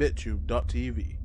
bittube.tv.